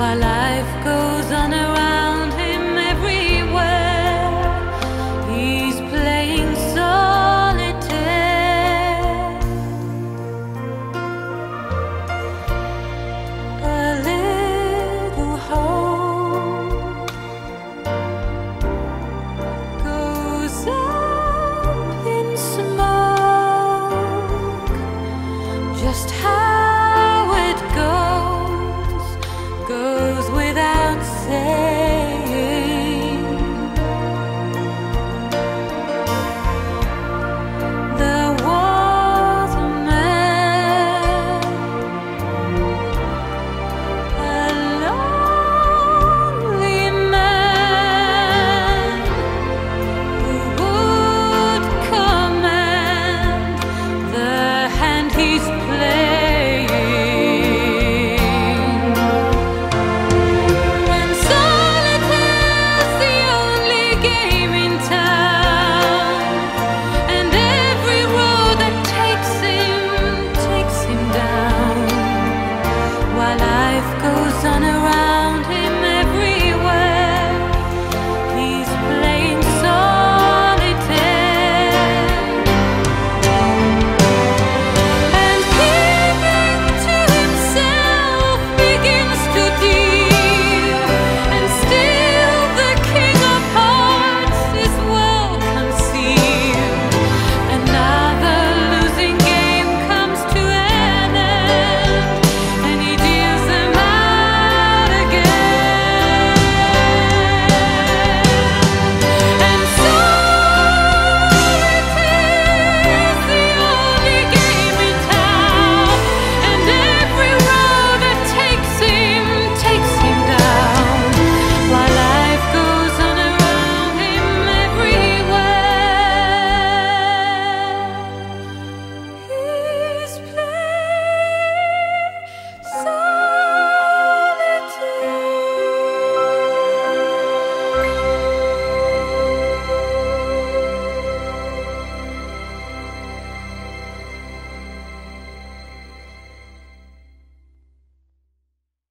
while life goes on around.